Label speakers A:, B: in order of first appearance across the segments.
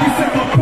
A: every single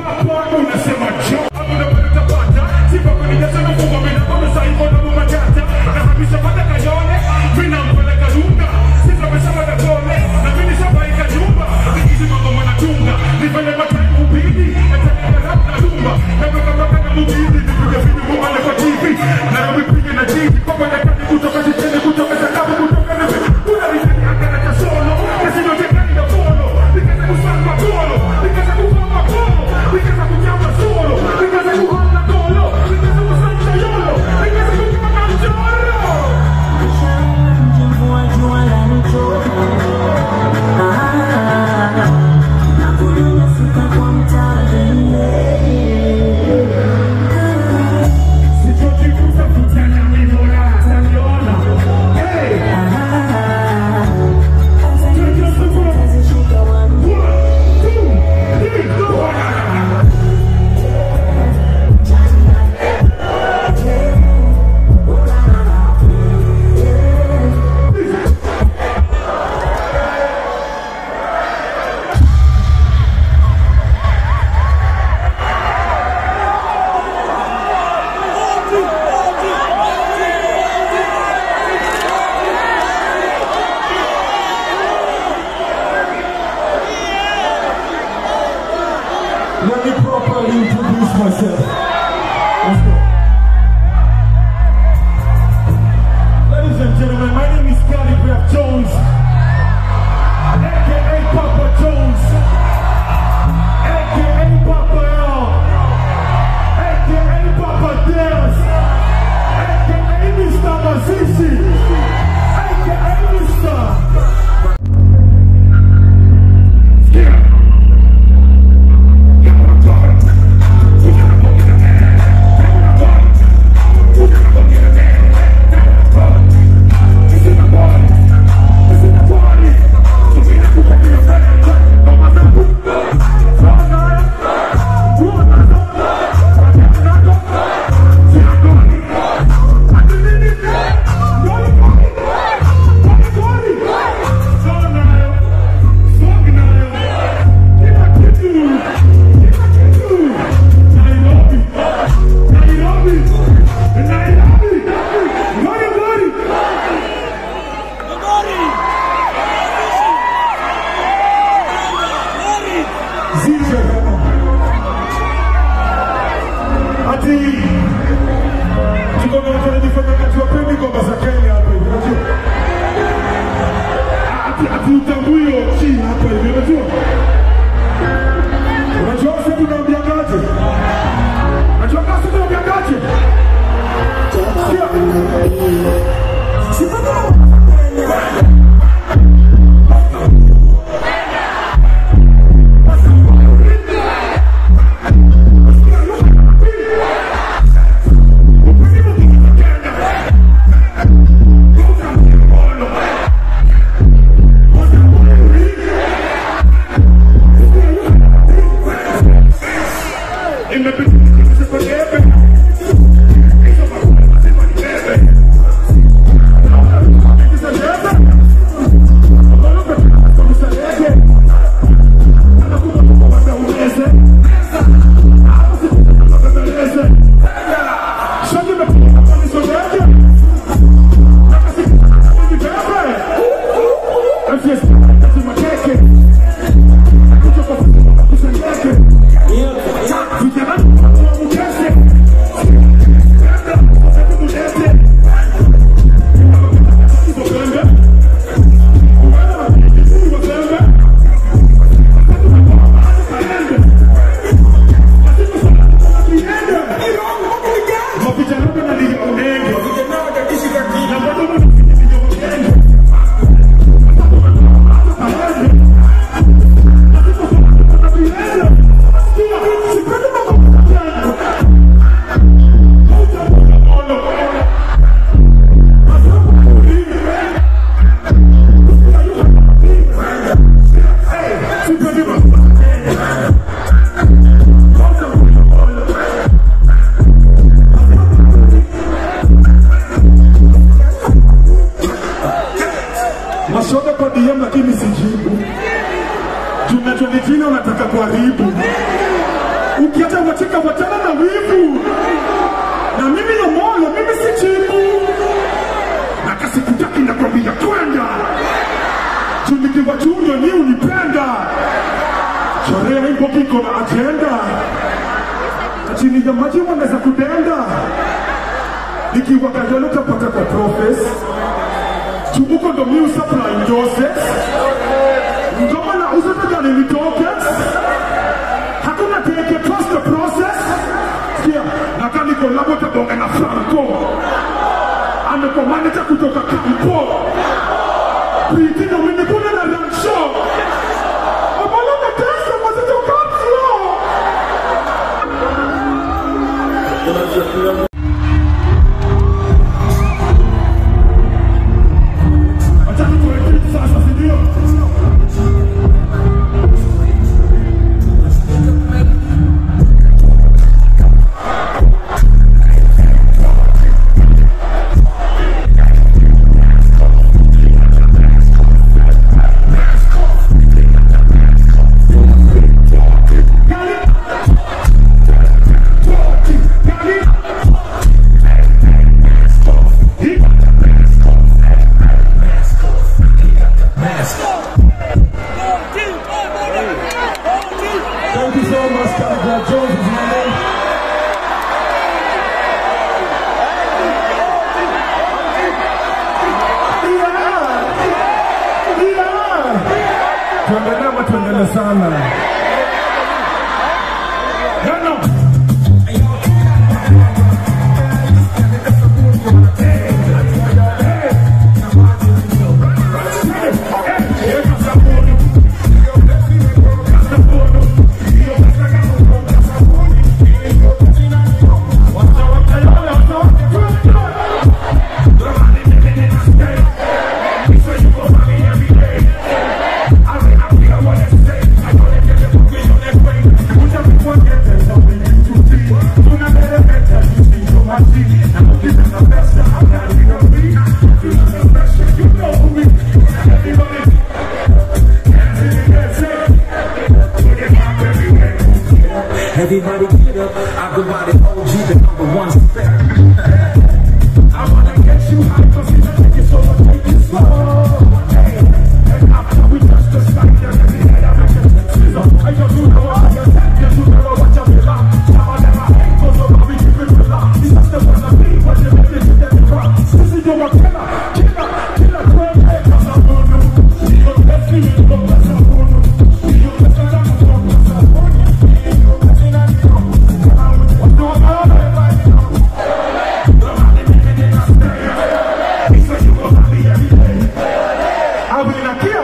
A: properly introduce myself. Tumikiwa chundo ni unipenda. Chorea hivyo kiko na agenda. Chini ya maji wanaweza kutenda Nikiwa Kayole utapata kwa profes. Chumbuko ndo mi usupply doses. Ngoma na uza tajani ni tokens. Hakuna teke trust the process. Sikia, na kani labo tabonga na Franco. Amekuwa manager kutoka Kampo. piti domine kuna na rancho abalo na tesa mazito kapslo
B: the sun.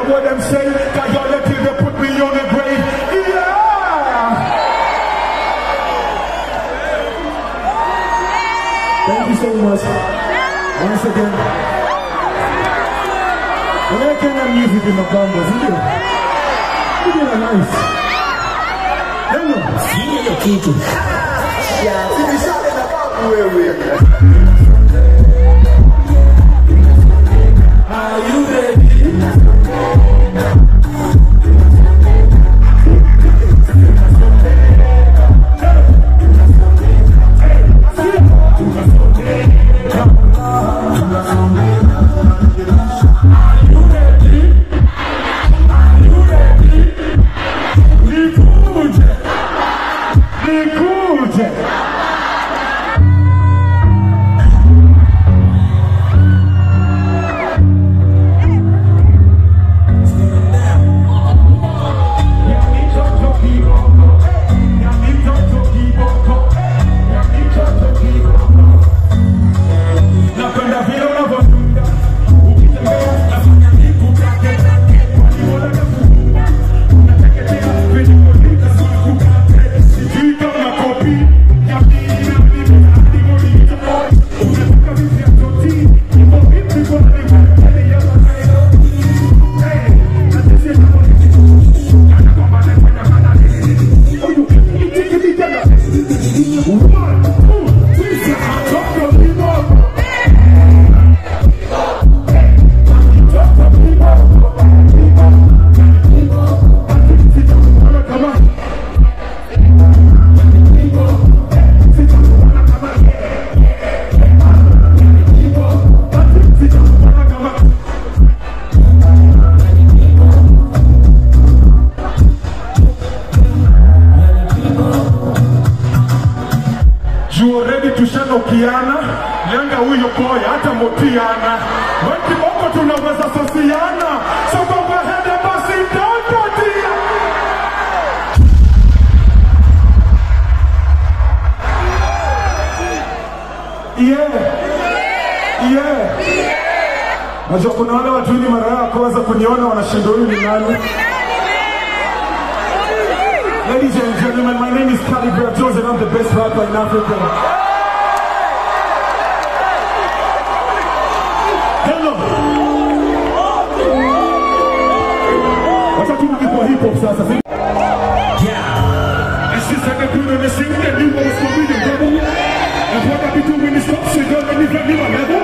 B: what them
A: say, that y'all let you they put me on the grave. Yeah! Thank you so much. Once again. When I music in the bundles, you did. You did a
B: nice. Hello. See you, Yeah,
A: see me shot in the are.
C: Kuchokiana Yanga huyo koya hata motiana. Wekiboko tunaweza sosiana sokobahede basi dototia iye iye najua kuna wale watu ni mara yao ya kwanza kuniona wanashinda huyu ni nani? Ladies and gentlemen, my name is Calibre Jones and I'm the best rapper in Africa. ça, ça fait... Yeah.
A: And she said they put on the scene with the new ones for me, the brother. And what I be doing is top, she don't let me let me my level.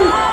A: Woo!